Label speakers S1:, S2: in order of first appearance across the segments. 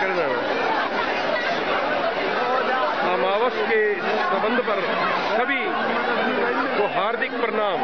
S1: कर रहे हो अमावस के संबंध पर सभी को हार्दिक प्रणाम।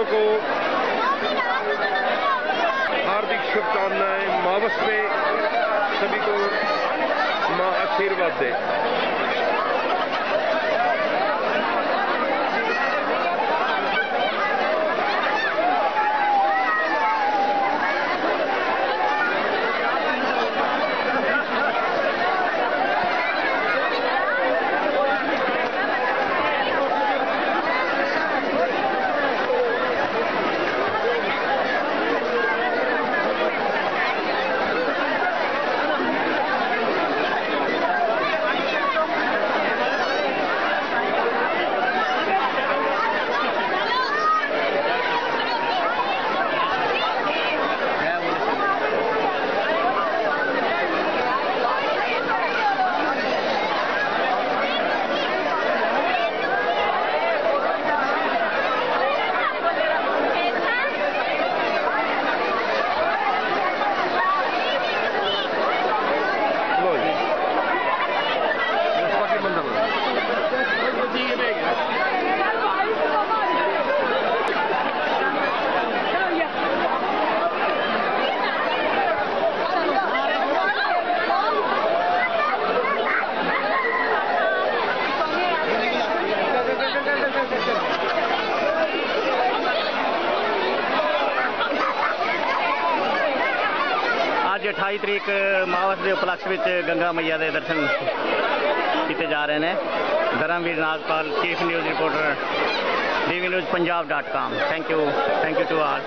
S1: भक्तों को हार्दिक शुभकामनाएँ मावस में सभी को माँ आशीर्वाद दे।
S2: ਅੱਜ 28 ਤਰੀਕ ਮਾਵਸ ਦੇ ਉਪਲਕਸ਼ ਵਿੱਚ ਗੰਗਾ ਮਈਆ ਦੇ ਦਰਸ਼ਨ ਕੀਤੇ ਜਾ ਰਹੇ ਨੇ। Dharamvir Nagpal, chief news reporter DV news ਪੰਜਾਬ.com thank you thank you to all